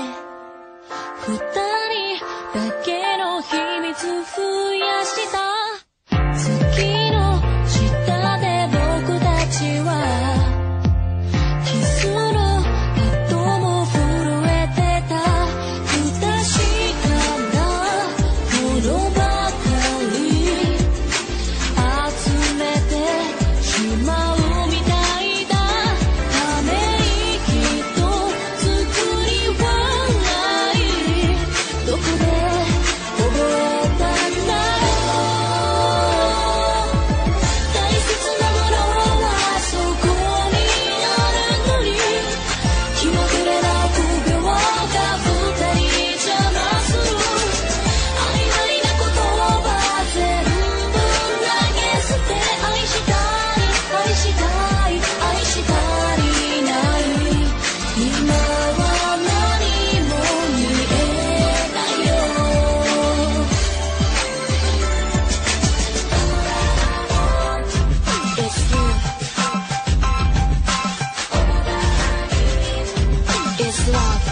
二人だけの秘密増やした Love.